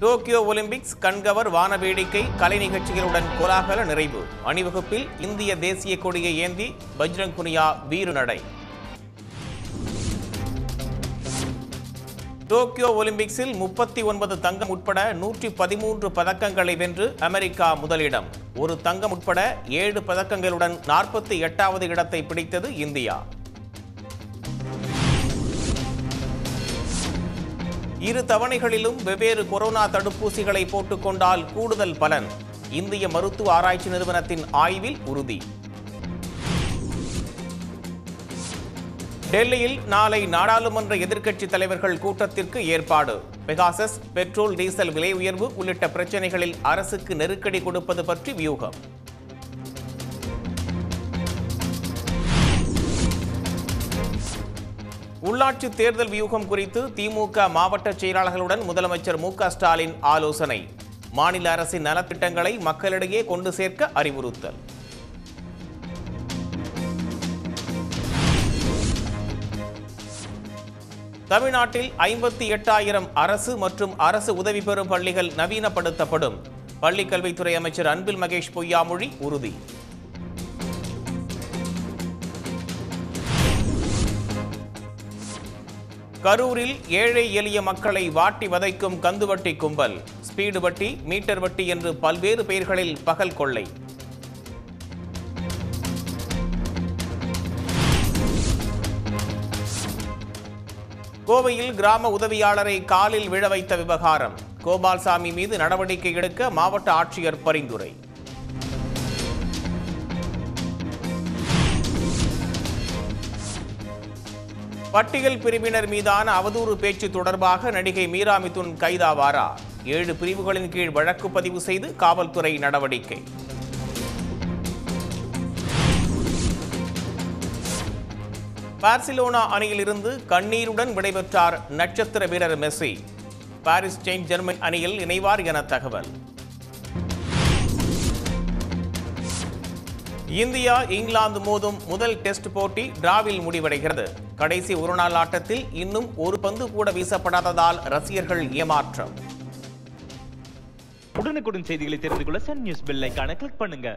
Tokyo Olympics கண்கவர் வான வேடிக்கை கலை நிகழ்ச்சிகளுடன் கோலாகல நிறைவு. அணிவகுப்பில் இந்திய தேசிய கொடியை ஏந்தி பஜ்ரங் புனியா வீறு நடை. டோக்கியோ ஒலிம்பிக்ஸில் முப்பத்தி ஒன்பது தங்கம் உட்பட நூற்றி பதிமூன்று பதக்கங்களை வென்று அமெரிக்கா முதலிடம். ஒரு தங்கம் உட்பட ஏழு பதக்கங்களுடன் நாற்பத்தி எட்டாவது இடத்தை பிடித்தது இந்தியா. இரு தவணைகளிலும் வெவ்வேறு கொரோனா தடுப்பூசிகளை போட்டுக்கொண்டால் கூடுதல் பலன். இந்திய மருத்துவ ஆராய்ச்சி நிறுவனத்தின் ஆய்வில் உறுதி. டெல்லியில் நாளை நாடாளுமன்ற எதிர்க்கட்சி தலைவர்கள் கூட்டத்திற்கு ஏற்பாடு. பெகாசஸ் பெட்ரோல் டீசல் விலை உயர்வு உள்ளிட்ட பிரச்சினைகளில் அரசுக்கு நெருக்கடி கொடுப்பது பற்றி வியூகம். உள்ளாட்சி தேர்தல் வியூகம் குறித்து திமுக மாவட்ட செயலாளர்களுடன் முதலமைச்சர் மு ஸ்டாலின் ஆலோசனை. மாநில அரசின் நலத்திட்டங்களை மக்களிடையே கொண்டு சேர்க்க அறிவுறுத்தல். தமிழ்நாட்டில் ஐம்பத்தி எட்டாயிரம் அரசு மற்றும் அரசு உதவி பெறும் பள்ளிகள் நவீனப்படுத்தப்படும். பள்ளிக்கல்வித்துறை அமைச்சர் அன்பில் மகேஷ் பொய்யாமொழி உறுதி. கரூரில் ஏழை எளிய மக்களை வாட்டி வதைக்கும் கந்துவட்டி கும்பல் ஸ்பீடு வட்டி மீட்டர் வட்டி என்று பல்வேறு பெயர்களில் பகல் கொள்ளை. கோவையில் கிராம உதவியாளரை காலில் விழ வைத்த விவகாரம். கோபால்சாமி மீது நடவடிக்கை எடுக்க மாவட்ட ஆட்சியர் பரிந்துரை. பட்டியல் பிரிவினர் மீதான அவதூறு பேச்சு தொடர்பாக நடிகை மீரா மிதுன் கைதாவாரா? ஏழு பிரிவுகளின் கீழ் வழக்கு பதிவு செய்து காவல்துறை நடவடிக்கை. பார்சிலோனா அணியிலிருந்து கண்ணீருடன் விடைபெற்றார் நட்சத்திர வீரர் மெஸ்ஸி. பாரிஸ் செயின்ட் ஜெர்மன் அணியில் இணைவார் என தகவல். இந்தியா இங்கிலாந்து மோதும் முதல் டெஸ்ட் போட்டி டிராவில் முடிவடைகிறது. கடைசி ஒருநாள் ஆட்டத்தில் இன்னும் ஒரு பந்து கூட வீசப்படாததால் ரசிகர்கள் ஏமாற்றம். உடனுக்குடன் செய்திகளை தெரிந்து கொள்ள சன் நியூஸ் பெல் ஐகானை கிளிக் பண்ணுங்க.